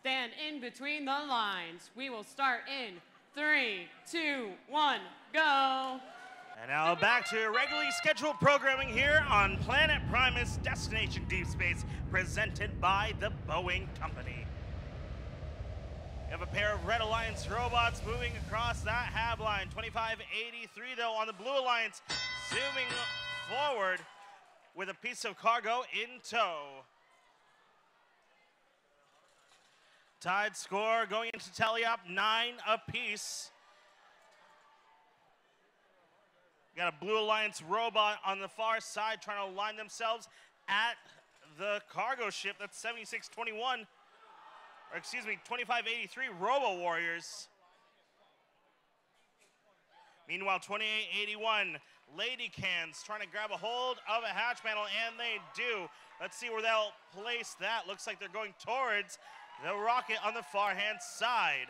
Stand in between the lines. We will start in three, two, one, go. And now back to regularly scheduled programming here on Planet Primus Destination Deep Space, presented by the Boeing Company. We have a pair of Red Alliance robots moving across that hab line. 2583 though on the Blue Alliance, zooming forward with a piece of cargo in tow. Tied score going into teleop nine apiece. Got a Blue Alliance robot on the far side trying to align themselves at the cargo ship. That's 7621, or excuse me, 2583 Robo Warriors. Meanwhile, 2881 Lady Cans trying to grab a hold of a hatch panel, and they do. Let's see where they'll place that. Looks like they're going towards the rocket on the far hand side.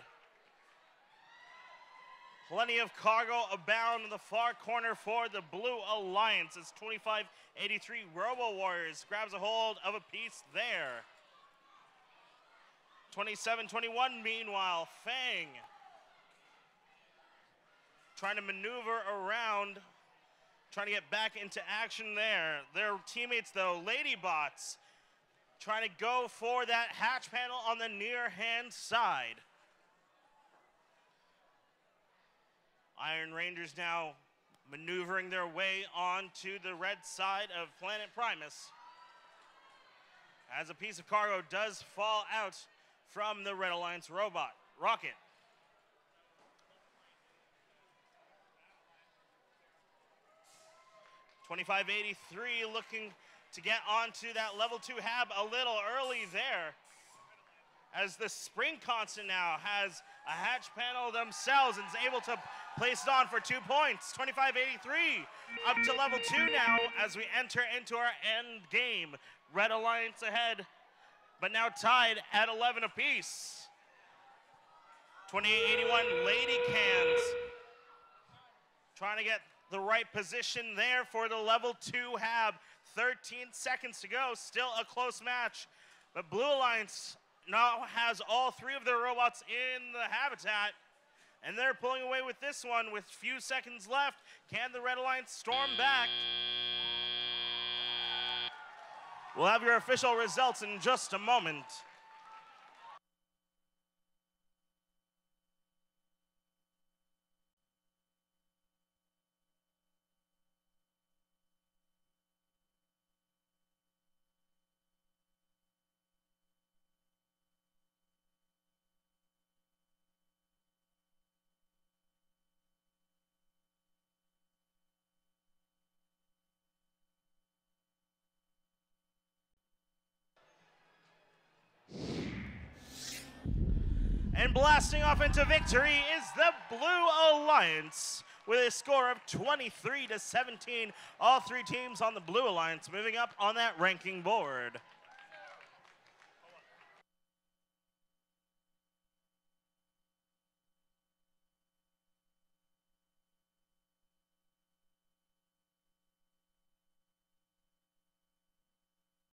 Plenty of cargo abound in the far corner for the Blue Alliance as 2583 Robo Warriors grabs a hold of a piece there. 27-21 meanwhile, Fang trying to maneuver around, trying to get back into action there. Their teammates though, Ladybots, trying to go for that hatch panel on the near hand side. Iron Rangers now maneuvering their way onto the red side of Planet Primus. As a piece of cargo does fall out from the Red Alliance robot, rocket. Twenty-five eighty-three looking to get onto that level two hab a little early there. As the spring constant now has a hatch panel themselves and is able to place it on for two points. 25-83 up to level two now as we enter into our end game. Red Alliance ahead, but now tied at 11 apiece. 28-81 Lady Cans trying to get the right position there for the level two hab. 13 seconds to go, still a close match. But Blue Alliance now has all three of their robots in the habitat. And they're pulling away with this one with few seconds left. Can the Red Alliance storm back? We'll have your official results in just a moment. And blasting off into victory is the Blue Alliance with a score of 23 to 17. All three teams on the Blue Alliance moving up on that ranking board.